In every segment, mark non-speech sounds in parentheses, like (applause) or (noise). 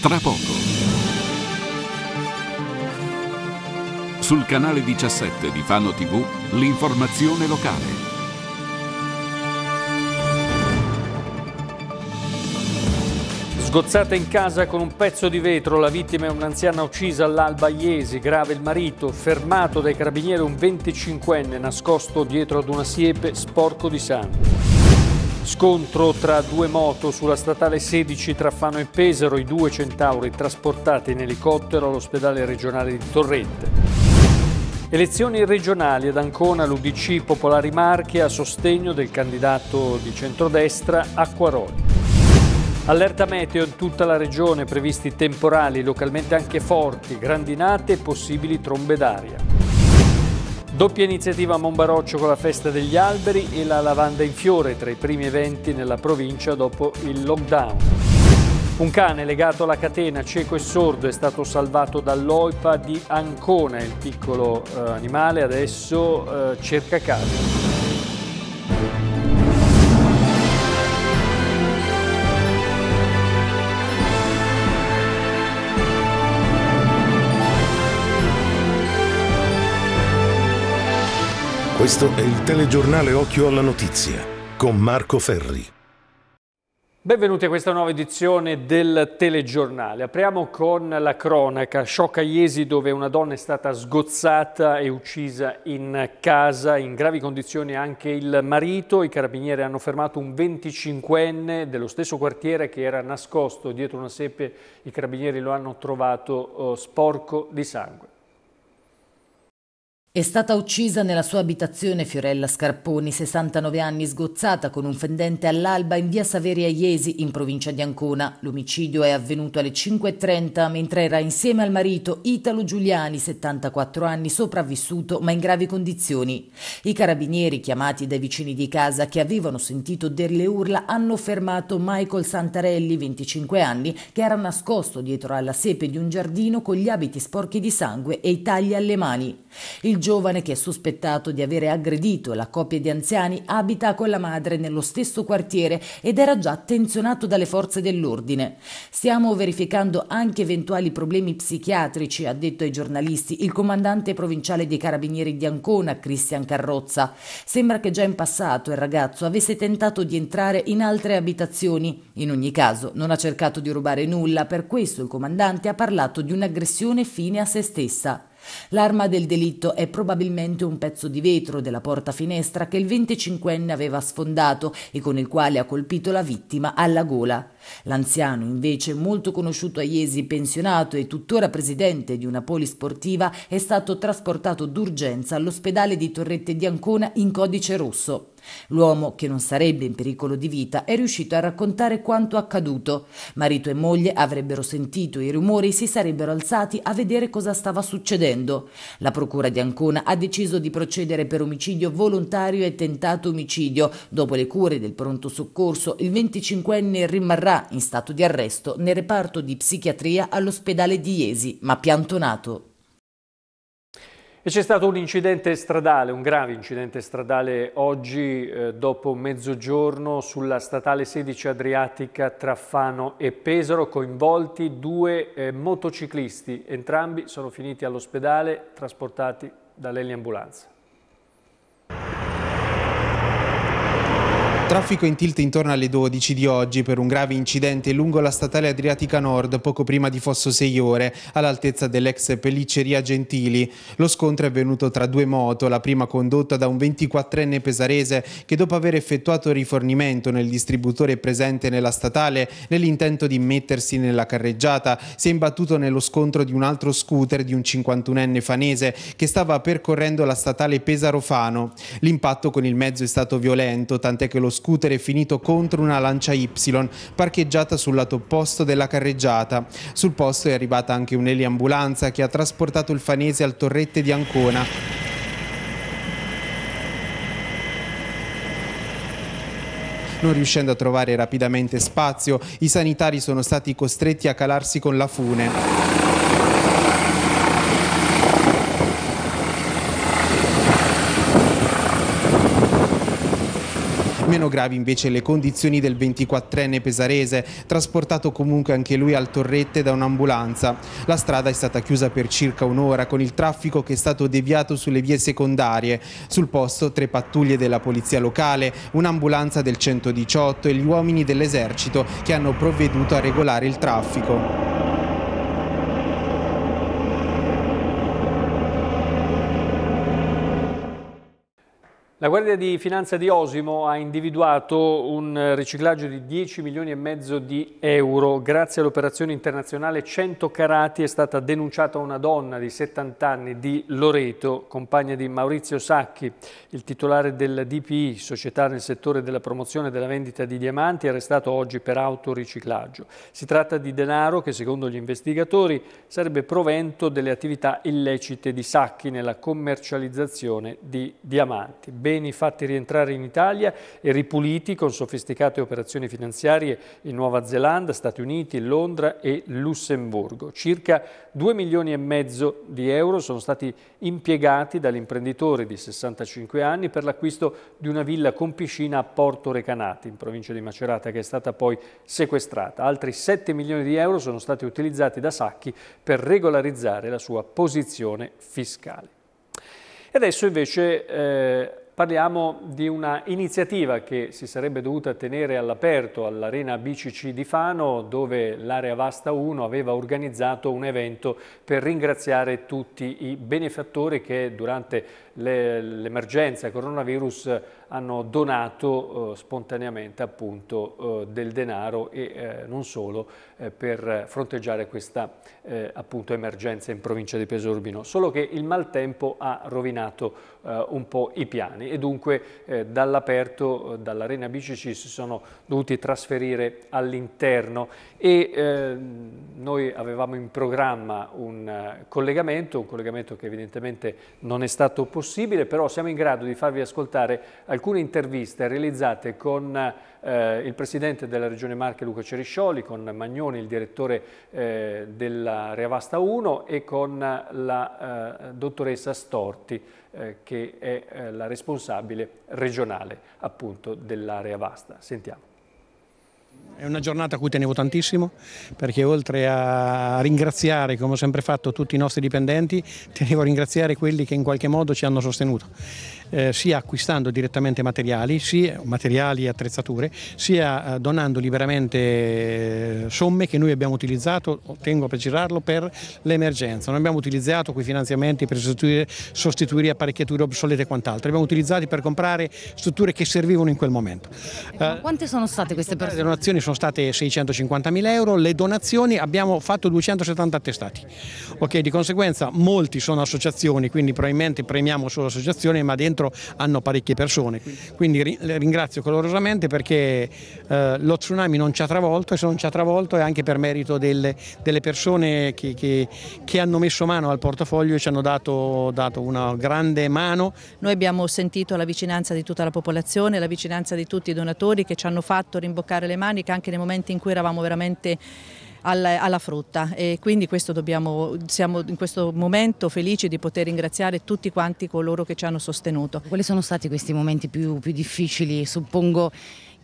tra poco. Sul canale 17 di Fano TV, l'informazione locale. Sgozzata in casa con un pezzo di vetro, la vittima è un'anziana uccisa all'Alba Iesi, grave il marito, fermato dai carabinieri un 25enne nascosto dietro ad una siepe sporco di sangue. Scontro tra due moto sulla statale 16 tra Fano e Pesaro, i due centauri trasportati in elicottero all'ospedale regionale di Torrente. Elezioni regionali ad Ancona, l'Udc Popolari Marche a sostegno del candidato di centrodestra Acquaroli. Allerta meteo in tutta la regione, previsti temporali, localmente anche forti, grandinate e possibili trombe d'aria. Doppia iniziativa a Monbaroccio con la festa degli alberi e la lavanda in fiore tra i primi eventi nella provincia dopo il lockdown. Un cane legato alla catena cieco e sordo è stato salvato dall'OIPA di Ancona. Il piccolo eh, animale adesso eh, cerca casa. Questo è il telegiornale Occhio alla Notizia con Marco Ferri. Benvenuti a questa nuova edizione del telegiornale. Apriamo con la cronaca. Shock a Iesi dove una donna è stata sgozzata e uccisa in casa, in gravi condizioni anche il marito. I carabinieri hanno fermato un 25enne dello stesso quartiere che era nascosto dietro una sepe. I carabinieri lo hanno trovato oh, sporco di sangue. È stata uccisa nella sua abitazione Fiorella Scarponi, 69 anni, sgozzata con un fendente all'alba in via Saveria Iesi, in provincia di Ancona. L'omicidio è avvenuto alle 5.30 mentre era insieme al marito Italo Giuliani, 74 anni, sopravvissuto ma in gravi condizioni. I carabinieri, chiamati dai vicini di casa che avevano sentito delle urla, hanno fermato Michael Santarelli, 25 anni, che era nascosto dietro alla sepe di un giardino con gli abiti sporchi di sangue e i tagli alle mani. Il giovane che è sospettato di avere aggredito la coppia di anziani abita con la madre nello stesso quartiere ed era già attenzionato dalle forze dell'ordine. Stiamo verificando anche eventuali problemi psichiatrici, ha detto ai giornalisti il comandante provinciale dei carabinieri di Ancona, Cristian Carrozza. Sembra che già in passato il ragazzo avesse tentato di entrare in altre abitazioni. In ogni caso non ha cercato di rubare nulla, per questo il comandante ha parlato di un'aggressione fine a se stessa. L'arma del delitto è probabilmente un pezzo di vetro della porta finestra che il 25enne aveva sfondato e con il quale ha colpito la vittima alla gola. L'anziano, invece, molto conosciuto a Iesi, pensionato e tuttora presidente di una polisportiva, è stato trasportato d'urgenza all'ospedale di Torrette di Ancona in codice rosso. L'uomo, che non sarebbe in pericolo di vita, è riuscito a raccontare quanto accaduto. Marito e moglie avrebbero sentito i rumori e si sarebbero alzati a vedere cosa stava succedendo. La procura di Ancona ha deciso di procedere per omicidio volontario e tentato omicidio. Dopo le cure del pronto soccorso, il 25enne rimarrà in stato di arresto nel reparto di psichiatria all'ospedale di Iesi, ma piantonato. E c'è stato un incidente stradale, un grave incidente stradale oggi eh, dopo mezzogiorno sulla statale 16 Adriatica tra Fano e Pesaro, coinvolti due eh, motociclisti, entrambi sono finiti all'ospedale trasportati dall'eliambulanza. Traffico in tilt intorno alle 12 di oggi per un grave incidente lungo la statale Adriatica Nord poco prima di Fosso 6 ore all'altezza dell'ex pellicceria Gentili. Lo scontro è avvenuto tra due moto, la prima condotta da un 24enne pesarese che dopo aver effettuato rifornimento nel distributore presente nella statale nell'intento di mettersi nella carreggiata si è imbattuto nello scontro di un altro scooter di un 51enne fanese che stava percorrendo la statale Pesaro-Fano. L'impatto con il mezzo è stato violento tant'è che lo scooter è finito contro una lancia Y parcheggiata sul lato opposto della carreggiata. Sul posto è arrivata anche un'eliambulanza che ha trasportato il fanese al torrette di Ancona. Non riuscendo a trovare rapidamente spazio, i sanitari sono stati costretti a calarsi con la fune. Meno gravi invece le condizioni del 24enne pesarese, trasportato comunque anche lui al Torrette da un'ambulanza. La strada è stata chiusa per circa un'ora con il traffico che è stato deviato sulle vie secondarie. Sul posto tre pattuglie della polizia locale, un'ambulanza del 118 e gli uomini dell'esercito che hanno provveduto a regolare il traffico. La Guardia di Finanza di Osimo ha individuato un riciclaggio di 10 milioni e mezzo di euro. Grazie all'operazione internazionale 100 carati è stata denunciata una donna di 70 anni di Loreto, compagna di Maurizio Sacchi, il titolare del DPI, società nel settore della promozione e della vendita di diamanti, arrestato oggi per autoriciclaggio. Si tratta di denaro che secondo gli investigatori sarebbe provento delle attività illecite di Sacchi nella commercializzazione di diamanti beni fatti rientrare in Italia e ripuliti con sofisticate operazioni finanziarie in Nuova Zelanda, Stati Uniti, Londra e Lussemburgo. Circa 2 milioni e mezzo di euro sono stati impiegati dall'imprenditore di 65 anni per l'acquisto di una villa con piscina a Porto Recanati, in provincia di Macerata, che è stata poi sequestrata. Altri 7 milioni di euro sono stati utilizzati da Sacchi per regolarizzare la sua posizione fiscale. E adesso invece eh, Parliamo di una iniziativa che si sarebbe dovuta tenere all'aperto all'Arena BCC di Fano dove l'Area Vasta 1 aveva organizzato un evento per ringraziare tutti i benefattori che durante l'emergenza coronavirus hanno donato eh, spontaneamente appunto eh, del denaro e eh, non solo eh, per fronteggiare questa eh, appunto emergenza in provincia di Pesaro Urbino. Solo che il maltempo ha rovinato un po' i piani e dunque dall'aperto, dall'arena BCC si sono dovuti trasferire all'interno e noi avevamo in programma un collegamento, un collegamento che evidentemente non è stato possibile, però siamo in grado di farvi ascoltare alcune interviste realizzate con eh, il Presidente della Regione Marche Luca Ceriscioli, con Magnoni, il direttore eh, della Reavasta 1 e con la eh, dottoressa Storti, eh, che è eh, la responsabile regionale appunto dell'area Vasta. Sentiamo. È una giornata a cui tenevo tantissimo perché oltre a ringraziare, come ho sempre fatto, tutti i nostri dipendenti, tenevo a ringraziare quelli che in qualche modo ci hanno sostenuto eh, sia acquistando direttamente materiali, sia materiali e attrezzature, sia eh, donando liberamente eh, somme che noi abbiamo utilizzato, tengo a precisarlo, per l'emergenza. Non abbiamo utilizzato quei finanziamenti per sostituire, sostituire apparecchiature obsolete e quant'altro, li abbiamo utilizzati per comprare strutture che servivano in quel momento. Eh, quante sono state queste persone? Le donazioni sono state 650 mila euro, le donazioni abbiamo fatto 270 attestati. Okay, di conseguenza molti sono associazioni, quindi probabilmente premiamo solo associazioni, ma dentro dentro hanno parecchie persone. Quindi ringrazio calorosamente perché eh, lo tsunami non ci ha travolto e se non ci ha travolto è anche per merito delle, delle persone che, che, che, hanno messo mano al portafoglio e ci hanno dato, dato una grande mano. Noi abbiamo sentito la vicinanza di tutta la popolazione, la vicinanza di tutti i donatori che ci hanno fatto rimboccare le maniche anche nei momenti in cui eravamo veramente alla, alla frutta e quindi dobbiamo, siamo in questo momento felici di poter ringraziare tutti quanti coloro che ci hanno sostenuto. Quali sono stati questi momenti più, più difficili? Suppongo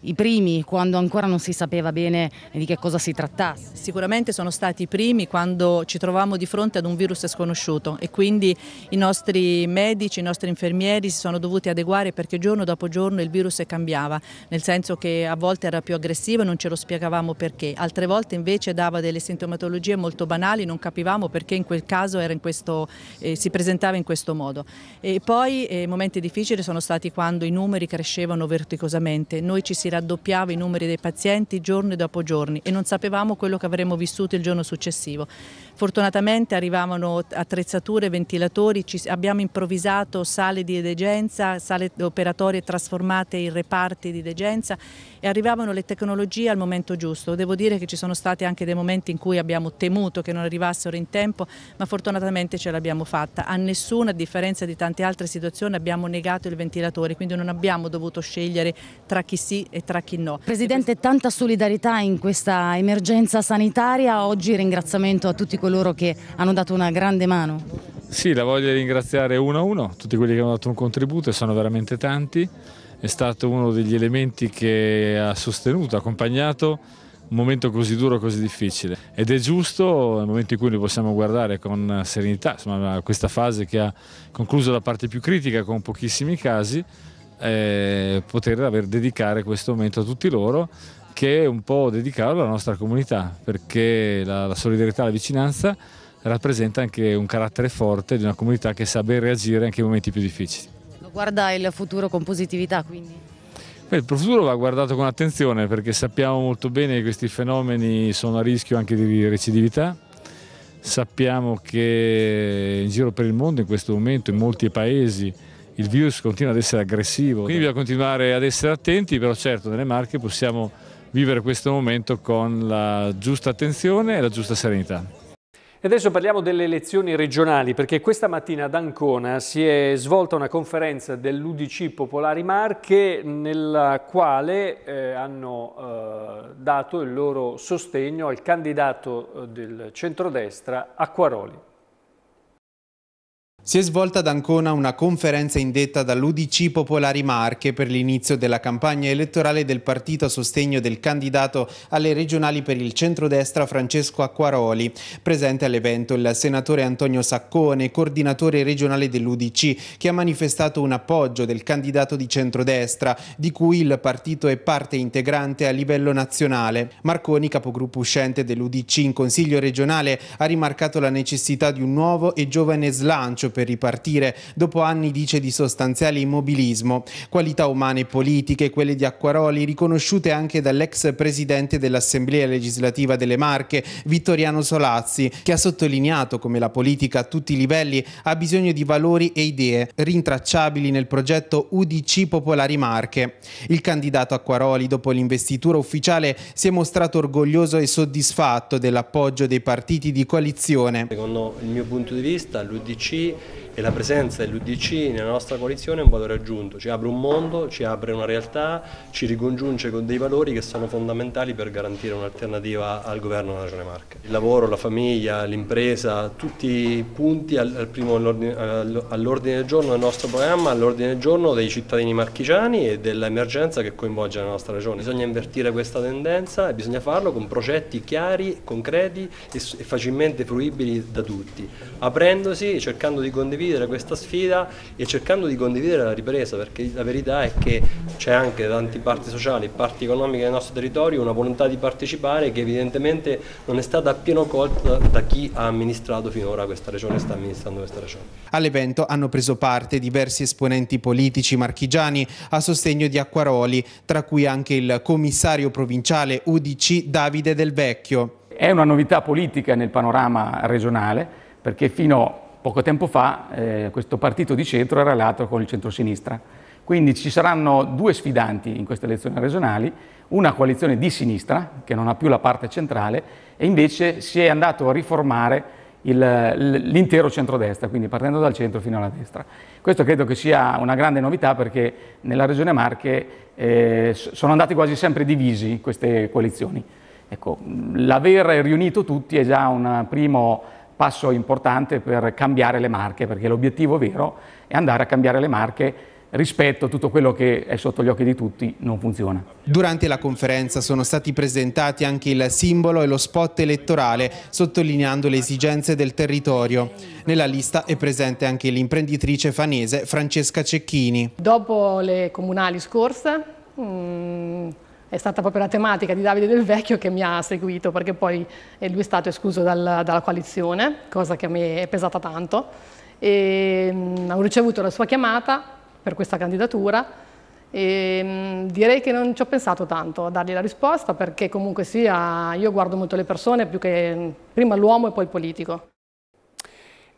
i primi quando ancora non si sapeva bene di che cosa si trattasse. Sicuramente sono stati i primi quando ci trovavamo di fronte ad un virus sconosciuto e quindi i nostri medici, i nostri infermieri si sono dovuti adeguare perché giorno dopo giorno il virus cambiava, nel senso che a volte era più aggressivo e non ce lo spiegavamo perché, altre volte invece dava delle sintomatologie molto banali, non capivamo perché in quel caso in questo, eh, si presentava in questo modo. E poi eh, momenti difficili sono stati quando i numeri crescevano verticosamente, noi ci si raddoppiava i numeri dei pazienti giorno dopo giorno e non sapevamo quello che avremmo vissuto il giorno successivo. Fortunatamente arrivavano attrezzature, ventilatori, abbiamo improvvisato sale di degenza, sale operatorie trasformate in reparti di degenza e arrivavano le tecnologie al momento giusto. Devo dire che ci sono stati anche dei momenti in cui abbiamo temuto che non arrivassero in tempo, ma fortunatamente ce l'abbiamo fatta. A nessuno, a differenza di tante altre situazioni, abbiamo negato il ventilatore, quindi non abbiamo dovuto scegliere tra chi sì e tra chi no. Presidente, tanta solidarietà in questa emergenza sanitaria, oggi ringraziamento a tutti coloro che hanno dato una grande mano. Sì, la voglio ringraziare uno a uno, tutti quelli che hanno dato un contributo e sono veramente tanti è stato uno degli elementi che ha sostenuto, accompagnato un momento così duro, così difficile ed è giusto nel momento in cui noi possiamo guardare con serenità insomma, questa fase che ha concluso la parte più critica con pochissimi casi eh, poter aver dedicare questo momento a tutti loro che è un po' dedicato alla nostra comunità perché la, la solidarietà e la vicinanza rappresenta anche un carattere forte di una comunità che sa ben reagire anche ai momenti più difficili. Guarda il futuro con positività quindi? Il futuro va guardato con attenzione perché sappiamo molto bene che questi fenomeni sono a rischio anche di recidività. Sappiamo che in giro per il mondo in questo momento in molti paesi il virus continua ad essere aggressivo, quindi bisogna continuare ad essere attenti, però certo nelle Marche possiamo vivere questo momento con la giusta attenzione e la giusta serenità. E adesso parliamo delle elezioni regionali perché questa mattina ad Ancona si è svolta una conferenza dell'Udc Popolari Marche nella quale eh, hanno eh, dato il loro sostegno al candidato eh, del centrodestra Acquaroli. Si è svolta ad Ancona una conferenza indetta dall'Udc Popolari Marche per l'inizio della campagna elettorale del partito a sostegno del candidato alle regionali per il centrodestra Francesco Acquaroli. Presente all'evento il senatore Antonio Saccone, coordinatore regionale dell'Udc, che ha manifestato un appoggio del candidato di centrodestra, di cui il partito è parte integrante a livello nazionale. Marconi, capogruppo uscente dell'Udc in Consiglio regionale, ha rimarcato la necessità di un nuovo e giovane slancio per ripartire dopo anni, dice, di sostanziale immobilismo. Qualità umane e politiche, quelle di Acquaroli, riconosciute anche dall'ex presidente dell'Assemblea legislativa delle Marche, Vittoriano Solazzi, che ha sottolineato come la politica a tutti i livelli ha bisogno di valori e idee rintracciabili nel progetto UDC Popolari Marche. Il candidato Acquaroli, dopo l'investitura ufficiale, si è mostrato orgoglioso e soddisfatto dell'appoggio dei partiti di coalizione. Secondo il mio punto di vista, l'UDC e la presenza dell'UDC nella nostra coalizione è un valore aggiunto, ci apre un mondo, ci apre una realtà, ci ricongiunge con dei valori che sono fondamentali per garantire un'alternativa al governo della Regione Marche. Il lavoro, la famiglia, l'impresa, tutti punti all'ordine del giorno del nostro programma, all'ordine del giorno dei cittadini marchigiani e dell'emergenza che coinvolge la nostra regione. Bisogna invertire questa tendenza e bisogna farlo con progetti chiari, concreti e, e facilmente fruibili da tutti, aprendosi, cercando di condividere questa sfida e cercando di condividere la ripresa perché la verità è che c'è anche da tanti parti sociali e parti economiche del nostro territorio una volontà di partecipare che evidentemente non è stata appieno colta da chi ha amministrato finora questa regione e sta amministrando questa regione. All'evento hanno preso parte diversi esponenti politici marchigiani a sostegno di Acquaroli, tra cui anche il commissario provinciale UDC Davide Del Vecchio. È una novità politica nel panorama regionale perché fino Poco tempo fa eh, questo partito di centro era alleato con il centro-sinistra. Quindi ci saranno due sfidanti in queste elezioni regionali, una coalizione di sinistra, che non ha più la parte centrale, e invece si è andato a riformare l'intero centrodestra, quindi partendo dal centro fino alla destra. Questo credo che sia una grande novità perché nella regione Marche eh, sono andati quasi sempre divisi queste coalizioni. Ecco, l'aver riunito tutti è già un primo passo importante per cambiare le marche, perché l'obiettivo vero è andare a cambiare le marche rispetto a tutto quello che è sotto gli occhi di tutti non funziona. Durante la conferenza sono stati presentati anche il simbolo e lo spot elettorale, sottolineando le esigenze del territorio. Nella lista è presente anche l'imprenditrice fanese Francesca Cecchini. Dopo le comunali scorse, mh, mm, è stata proprio la tematica di Davide Del Vecchio che mi ha seguito perché poi lui è stato escluso dal, dalla coalizione, cosa che a me è pesata tanto. E, mh, ho ricevuto la sua chiamata per questa candidatura e mh, direi che non ci ho pensato tanto a dargli la risposta perché comunque sia io guardo molto le persone più che prima l'uomo e poi il politico.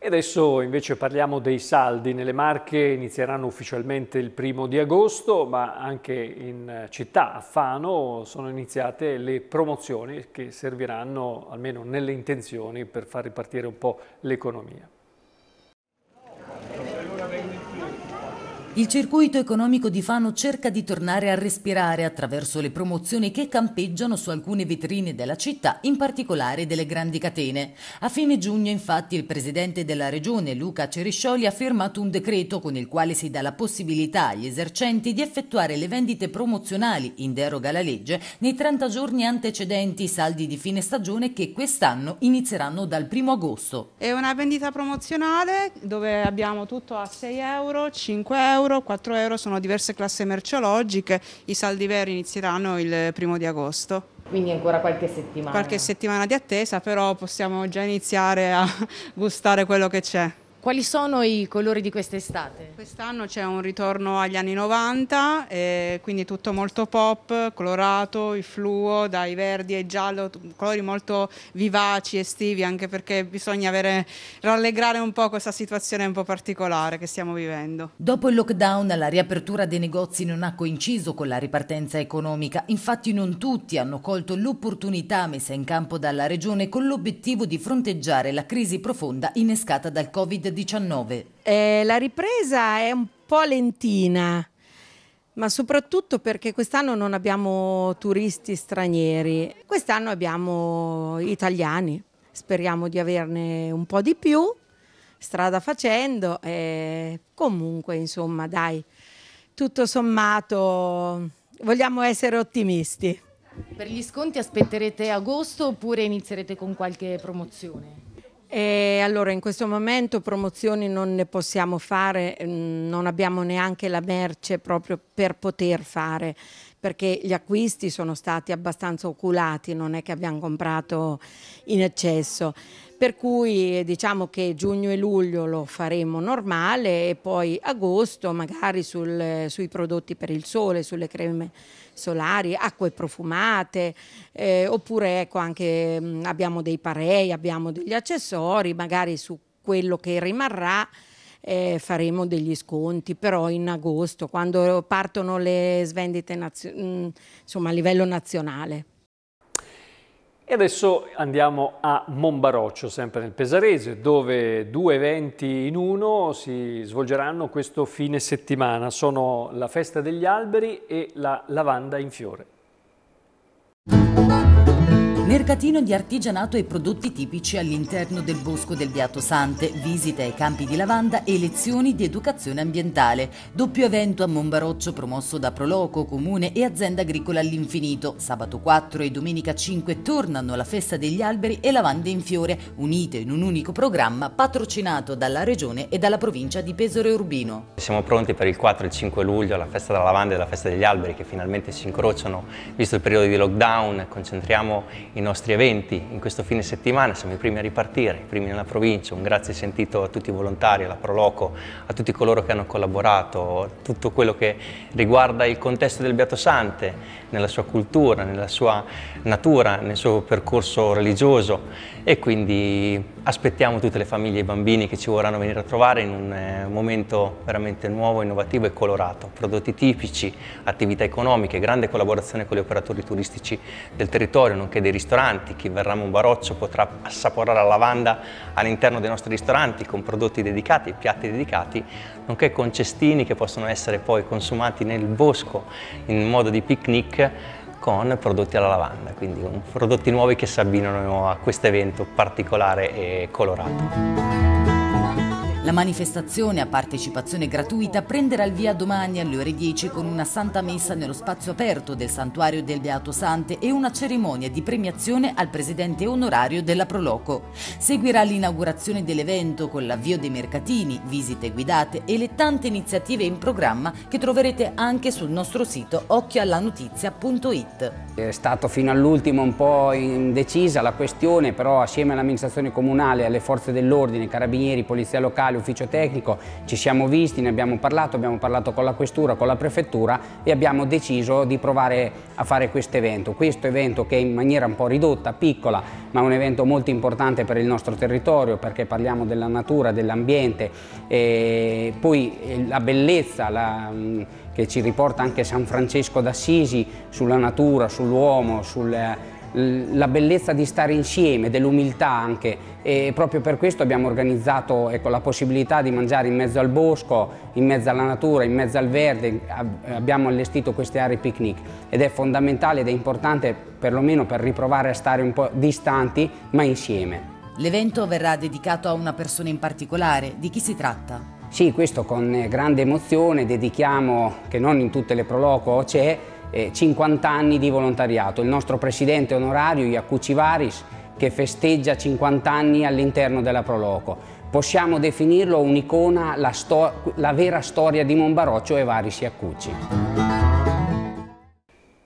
E adesso invece parliamo dei saldi. Nelle Marche inizieranno ufficialmente il primo di agosto, ma anche in città, a Fano, sono iniziate le promozioni che serviranno, almeno nelle intenzioni, per far ripartire un po' l'economia. Il circuito economico di Fano cerca di tornare a respirare attraverso le promozioni che campeggiano su alcune vetrine della città, in particolare delle grandi catene. A fine giugno, infatti, il presidente della regione, Luca Ceriscioli, ha firmato un decreto con il quale si dà la possibilità agli esercenti di effettuare le vendite promozionali in deroga alla legge nei 30 giorni antecedenti i saldi di fine stagione che quest'anno inizieranno dal 1 agosto. È una vendita promozionale dove abbiamo tutto a 6 euro, 5 euro euro, 4 euro sono diverse classi merceologiche, i saldi veri inizieranno il primo di agosto. Quindi ancora qualche settimana? Qualche settimana di attesa, però possiamo già iniziare a (laughs) gustare quello che c'è. Quali sono i colori di quest'estate? Quest'anno c'è un ritorno agli anni 90, eh, quindi tutto molto pop, colorato, il fluo, dai verdi ai giallo, colori molto vivaci, estivi, anche perché bisogna avere, rallegrare un po' questa situazione un po' particolare che stiamo vivendo. Dopo il lockdown la riapertura dei negozi non ha coinciso con la ripartenza economica, infatti non tutti hanno colto l'opportunità messa in campo dalla Regione con l'obiettivo di fronteggiare la crisi profonda innescata dal Covid-19. Covid-19? Eh, la ripresa è un po' lentina, ma soprattutto perché quest'anno non abbiamo turisti stranieri, quest'anno abbiamo italiani, speriamo di averne un po' di più, strada facendo, e comunque insomma dai, tutto sommato vogliamo essere ottimisti. Per gli sconti aspetterete agosto oppure inizierete con qualche promozione? E allora in questo momento promozioni non ne possiamo fare, mm, non abbiamo neanche la merce proprio per poter fare, perché gli acquisti sono stati abbastanza oculati, non è che abbiamo comprato in eccesso. Per cui diciamo che giugno e luglio lo faremo normale e poi agosto magari sul, sui prodotti per il sole, sulle creme solari, acque profumate, eh, oppure ecco anche mm, abbiamo dei parei, abbiamo degli accessori, magari su quello che rimarrà eh, faremo degli sconti, però in agosto, quando partono le svendite mh, mm, insomma, a livello nazionale. E adesso andiamo a Monbaroccio, sempre nel Pesarese, dove due eventi in uno si svolgeranno questo fine settimana. Sono la festa degli alberi e la lavanda in fiore. Mercatino di artigianato e prodotti tipici all'interno del Bosco del Beato Sante, visite ai campi di lavanda e lezioni di educazione ambientale. Doppio evento a Monbaroccio promosso da Proloco, Comune e Azienda Agricola all'Infinito. Sabato 4 e domenica 5 tornano la festa degli alberi e lavande in fiore, unite in un unico programma patrocinato dalla Regione e dalla provincia di Pesaro e Urbino. Siamo pronti per il 4 e il 5 luglio, la festa della lavanda e la festa degli alberi che finalmente si incrociano, visto il periodo di lockdown, concentriamo i nostri eventi in questo fine settimana, siamo i primi a ripartire, i primi nella provincia, un grazie sentito a tutti i volontari, alla Proloco, a tutti coloro che hanno collaborato, tutto quello che riguarda il contesto del Beato Sante, nella sua cultura, nella sua natura, nel suo percorso religioso e quindi aspettiamo tutte le famiglie e i bambini che ci vorranno venire a trovare in un eh, momento veramente nuovo, innovativo e colorato. Prodotti tipici, attività economiche, grande collaborazione con gli operatori turistici del territorio, nonché dei ristoranti. Chi verrà a Monbaroccio potrà assaporare la lavanda all'interno dei nostri ristoranti con prodotti dedicati, piatti dedicati, nonché con cestini che possono essere poi consumati nel bosco in modo di picnic con prodotti alla lavanda, quindi prodotti nuovi che si abbinano a questo evento particolare e colorato. La manifestazione a partecipazione gratuita prenderà il via domani alle ore 10 con una santa messa nello spazio aperto del santuario del Beato Sante e una cerimonia di premiazione al presidente onorario della Proloco. Seguirà l'inaugurazione dell'evento con l'avvio dei mercatini, visite guidate e le tante iniziative in programma che troverete anche sul nostro sito occhioallanotizia.it. È stato fino all'ultimo un po' indecisa la questione, però assieme all'amministrazione comunale, alle forze dell'ordine, carabinieri, polizia locale, generale, ufficio tecnico, ci siamo visti, ne abbiamo parlato, abbiamo parlato con la questura, con la prefettura e abbiamo deciso di provare a fare questo evento. Questo evento che è in maniera un po' ridotta, piccola, ma un evento molto importante per il nostro territorio perché parliamo della natura, dell'ambiente, poi eh, la bellezza, la, che ci riporta anche San Francesco d'Assisi sulla natura, sull'uomo, sul la bellezza di stare insieme, dell'umiltà anche e proprio per questo abbiamo organizzato ecco, la possibilità di mangiare in mezzo al bosco, in mezzo alla natura, in mezzo al verde, abbiamo allestito queste aree picnic ed è fondamentale ed è importante perlomeno per riprovare a stare un po' distanti ma insieme. L'evento verrà dedicato a una persona in particolare, di chi si tratta? Sì, questo con grande emozione dedichiamo, che non in tutte le proloco c'è, 50 anni di volontariato. Il nostro presidente onorario, Iacucci Varis, che festeggia 50 anni all'interno della Proloco. Possiamo definirlo un'icona, la, la, vera storia di Monbaroccio e Varis Iacucci.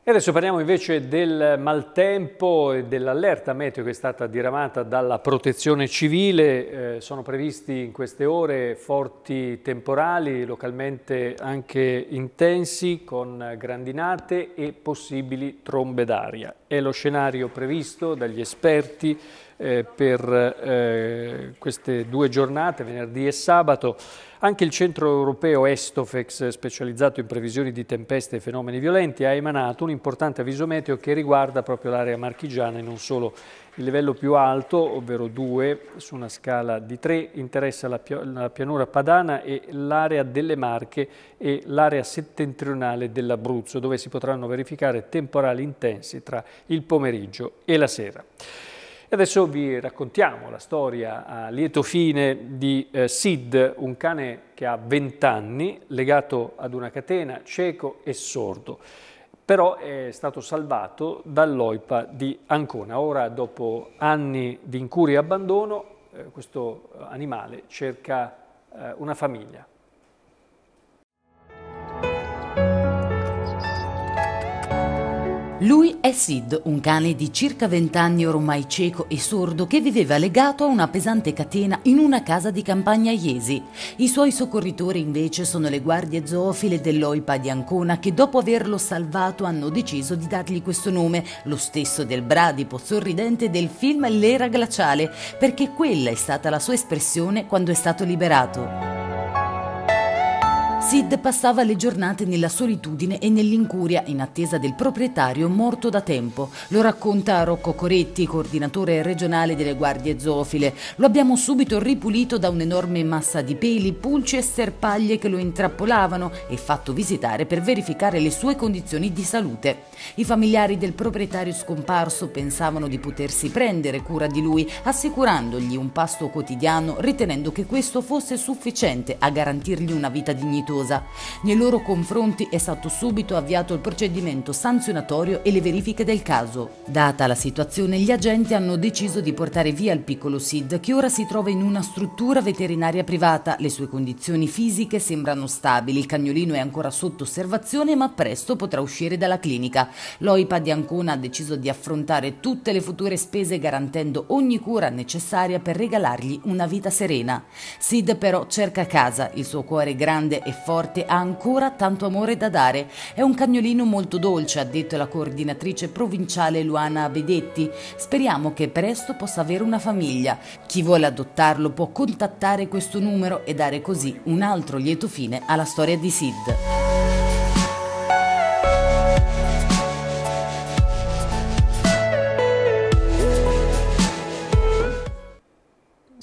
E adesso parliamo invece del maltempo e dell'allerta meteo che è stata diramata dalla protezione civile. Eh, sono previsti in queste ore forti temporali, localmente anche intensi, con grandinate e possibili trombe d'aria. È lo scenario previsto dagli esperti eh, per eh, queste due giornate, venerdì e sabato. Anche il centro europeo Estofex, specializzato in previsioni di tempeste e fenomeni violenti, ha emanato un importante avviso meteo che riguarda proprio l'area marchigiana e non solo. Il livello più alto, ovvero 2 su una scala di 3, interessa la, la pianura padana e l'area delle Marche e l'area settentrionale dell'Abruzzo, dove si potranno verificare temporali intensi tra il pomeriggio e la sera. E adesso vi raccontiamo la storia a lieto fine di eh, Sid, un cane che ha 20 anni, legato ad una catena, cieco e sordo. Però è stato salvato dall'OIPA di Ancona. Ora, dopo anni di incuria e abbandono, eh, questo animale cerca eh, una famiglia. Lui è Sid, un cane di circa 20 anni ormai cieco e sordo che viveva legato a una pesante catena in una casa di campagna Iesi. I suoi soccorritori invece sono le guardie zoofile dell'OIPA di Ancona che dopo averlo salvato hanno deciso di dargli questo nome, lo stesso del bradipo sorridente del film L'era glaciale, perché quella è stata la sua espressione quando è stato liberato. Sid passava le giornate nella solitudine e nell'incuria in attesa del proprietario morto da tempo. Lo racconta Rocco Coretti, coordinatore regionale delle guardie zoofile. Lo abbiamo subito ripulito da un'enorme massa di peli, pulci e sterpaglie che lo intrappolavano e fatto visitare per verificare le sue condizioni di salute. I familiari del proprietario scomparso pensavano di potersi prendere cura di lui, assicurandogli un pasto quotidiano, ritenendo che questo fosse sufficiente a garantirgli una vita dignitosa rischiosa. Nei loro confronti è stato subito avviato il procedimento sanzionatorio e le verifiche del caso. Data la situazione, gli agenti hanno deciso di portare via il piccolo Sid, che ora si trova in una struttura veterinaria privata. Le sue condizioni fisiche sembrano stabili, il cagnolino è ancora sotto osservazione, ma presto potrà uscire dalla clinica. L'OIPA di Ancona ha deciso di affrontare tutte le future spese garantendo ogni cura necessaria per regalargli una vita serena. Sid però cerca casa, il suo cuore grande e forte forte ha ancora tanto amore da dare. È un cagnolino molto dolce, ha detto la coordinatrice provinciale Luana Bedetti. Speriamo che presto possa avere una famiglia. Chi vuole adottarlo può contattare questo numero e dare così un altro lieto fine alla storia di Sid.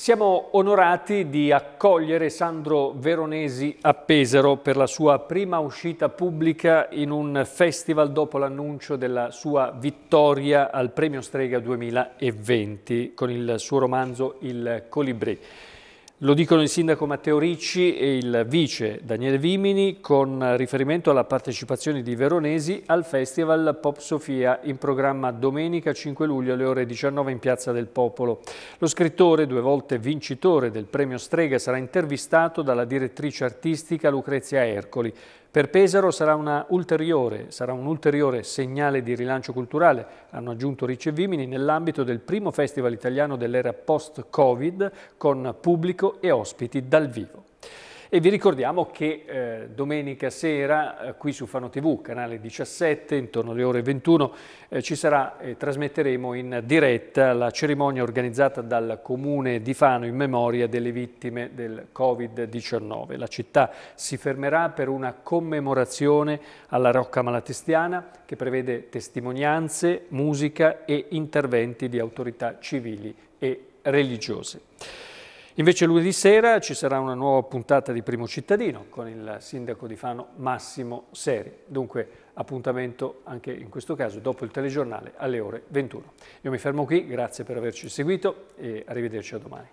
Siamo onorati di accogliere Sandro Veronesi a Pesaro per la sua prima uscita pubblica in un festival dopo l'annuncio della sua vittoria al Premio Strega 2020 con il suo romanzo Il Colibrì. Lo dicono il sindaco Matteo Ricci e il vice Daniele Vimini con riferimento alla partecipazione di Veronesi al Festival Pop Sofia in programma domenica 5 luglio alle ore 19 in Piazza del Popolo. Lo scrittore, due volte vincitore del premio Strega, sarà intervistato dalla direttrice artistica Lucrezia Ercoli. Per Pesaro sarà, ulteriore, sarà, un ulteriore segnale di rilancio culturale, hanno aggiunto Ricci e Vimini, nell'ambito del primo festival italiano dell'era post-Covid con pubblico e ospiti dal vivo. E vi ricordiamo che eh, domenica sera eh, qui su Fano TV, canale 17, intorno alle ore 21, eh, ci sarà e trasmetteremo in diretta la cerimonia organizzata dal Comune di Fano in memoria delle vittime del Covid-19. La città si fermerà per una commemorazione alla Rocca Malatestiana che prevede testimonianze, musica e interventi di autorità civili e religiose. Invece lunedì sera ci sarà una nuova puntata di Primo Cittadino con il sindaco di Fano Massimo Seri. Dunque appuntamento anche in questo caso dopo il telegiornale alle ore 21. Io mi fermo qui, grazie per averci seguito e arrivederci a domani.